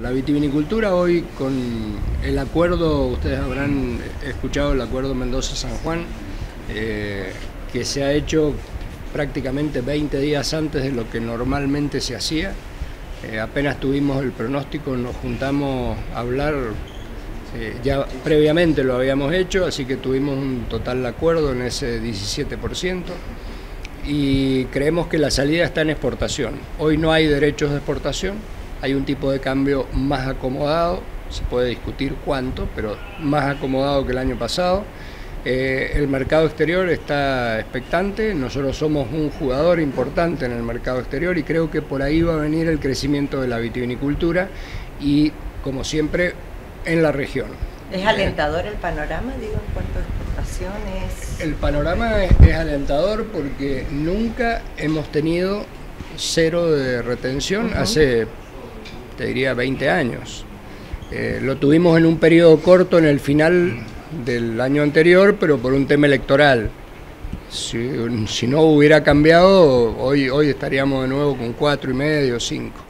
La vitivinicultura hoy con el acuerdo, ustedes habrán escuchado el acuerdo Mendoza-San Juan, eh, que se ha hecho prácticamente 20 días antes de lo que normalmente se hacía. Eh, apenas tuvimos el pronóstico, nos juntamos a hablar, eh, ya previamente lo habíamos hecho, así que tuvimos un total acuerdo en ese 17% y creemos que la salida está en exportación. Hoy no hay derechos de exportación hay un tipo de cambio más acomodado, se puede discutir cuánto, pero más acomodado que el año pasado. Eh, el mercado exterior está expectante, nosotros somos un jugador importante en el mercado exterior y creo que por ahí va a venir el crecimiento de la vitivinicultura y, como siempre, en la región. ¿Es alentador el panorama, digo, en cuanto a exportaciones? El panorama es alentador porque nunca hemos tenido cero de retención. Hace te diría 20 años. Eh, lo tuvimos en un periodo corto en el final del año anterior, pero por un tema electoral. Si, no hubiera cambiado, hoy, hoy estaríamos de nuevo con cuatro y medio, cinco.